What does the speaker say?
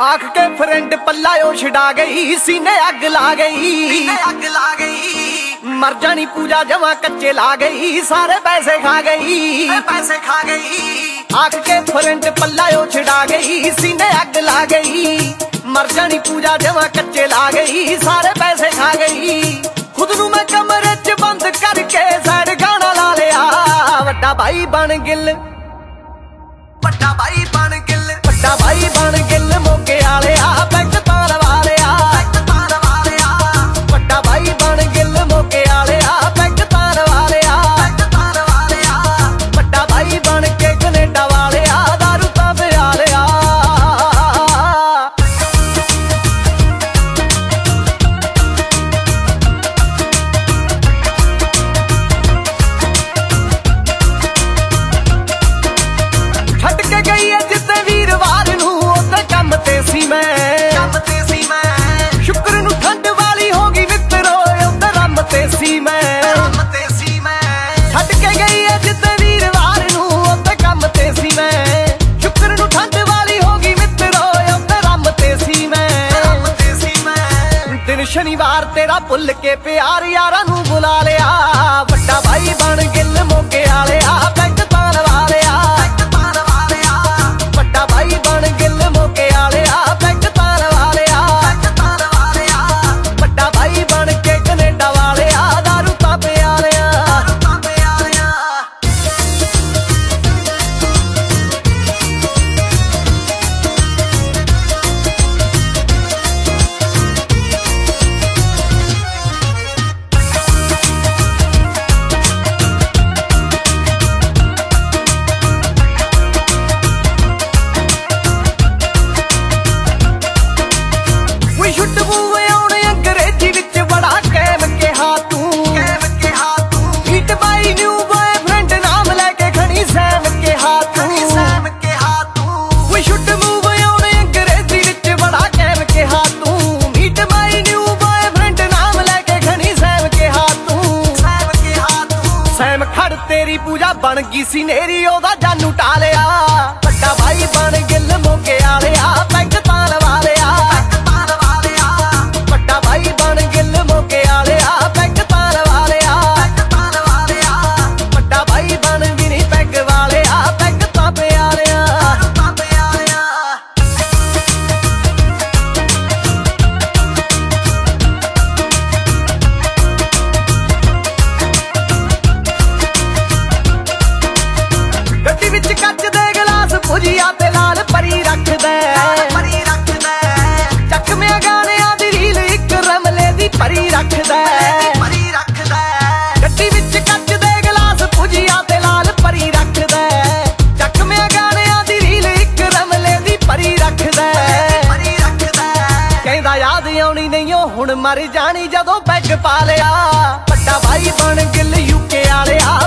ਆਖ ਕੇ ਫਰੈਂਡ ਪੱਲਾ ਉਹ ਛਡਾ ਗਈ ਸੀਨੇ ਅੱਗ ਲਾ ਗਈ। ਅੱਗ ਲਾ ਗਈ। ਮਰ ਜਾਣੀ ਪੂਜਾ ਜਮਾ ਕੱਚੇ ਲਾ ਗਈ ਸਾਰੇ ਪੈਸੇ ਖਾ ਗਈ। ਪੈਸੇ ਖਾ ਗਈ। ਆਖ ਕੇ ਫਰੈਂਡ ਪੱਲਾ ਉਹ ਛਡਾ ਗਈ ਸੀਨੇ ਅੱਗ ਲਾ ਗਈ। ਮਰ ਜਾਣੀ ਪੂਜਾ ਜਮਾ ਕੱਚੇ ਲਾ ਗਈ ਸਾਰੇ ਪੈਸੇ ਖਾ ਗਈ। ਖੁਦ ਨੂੰ ਮੈਂ ਕਮਰੇ 'ਚ ਬੰਦ ਕਰਕੇ ਸੜ ਗਾਣਾ ਲਾ ਲਿਆ। ਵੱਡਾ ਭਾਈ ਬਣ ਗਿੱਲ। ਵੱਡਾ ਭਾਈ ਬਣ ਗਿੱਲ। ਵੱਡਾ ਭਾਈ ਬਣ ਸ਼ਨੀਵਾਰ ਤੇਰਾ ਭੁੱਲ ਕੇ ਪਿਆਰ ਯਾਰਾਂ ਨੂੰ ਬੁਲਾ ਲਿਆ। ਵੱਡਾ ਭਾਈ ਬਣ ਗਿੱਲ ਮੋਕੇ ਵਾਲਿਆ, ਬੈਂਕ ਤਾਰ ਬਣ ਗਈ ਸੀ ਨੇਰੀ, ਉਹਦਾ ਜਾਨੂ ਟਾਲਿਆ। ਵੱਡਾ ਭਾਈ ਬਣ ਗਿੱਲ ਮੋਕੇ ਵਾਲਿਆ। ਬੈਂਕ ਤਾਰ ਭੁਜੀਆ ਤੇ ਲਾਲ ਪਰੀ ਰੱਖਦਾ ਪਰੀ ਰੱਖਦਾ ਚੱਕਮਿਆ ਗਾਣਿਆਂ ਦੀ ਰੀਲ ਇੱਕ ਰਮਲੇ ਦੀ ਪਰੀ ਰੱਖਦਾ ਪਰੀ ਰੱਖਦਾ ਗੱਡੀ ਵਿੱਚ ਕੱਚ ਦੇ ਗਲਾਸ ਭੁਜੀਆ ਤੇ ਲਾਲ ਪਰੀ ਰੱਖਦਾ ਚੱਕਮਿਆ ਗਾਣਿਆਂ ਦੀ ਰੀਲ ਇੱਕ ਰਮਲੇ ਦੀ ਪਰੀ ਰੱਖਦਾ ਪਰੀ ਰੱਖਦਾ ਕਹਿੰਦਾ ਯਾਦ ਆਉਣੀ ਨਹੀਂ ਉਹ ਹੁਣ ਮਰ ਜਾਣੀ ਜਦੋਂ ਪੈਗ ਪਾ ਲਿਆ। ਵੱਡਾ ਭਾਈ ਬਣ ਗਿੱਲ ਯੂਕੇ ਵਾਲਿਆ